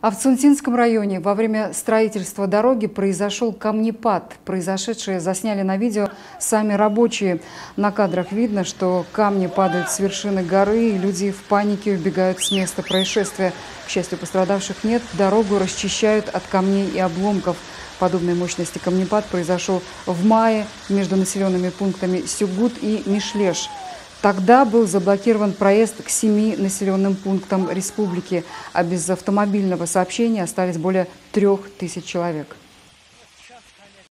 А в Цунтинском районе во время строительства дороги произошел камнепад. Произошедшее засняли на видео сами рабочие. На кадрах видно, что камни падают с вершины горы, и люди в панике убегают с места происшествия. К счастью, пострадавших нет. Дорогу расчищают от камней и обломков. Подобной мощности камнепад произошел в мае между населенными пунктами Сюгут и Мишлеш. Тогда был заблокирован проезд к семи населенным пунктам республики, а без автомобильного сообщения остались более трех тысяч человек.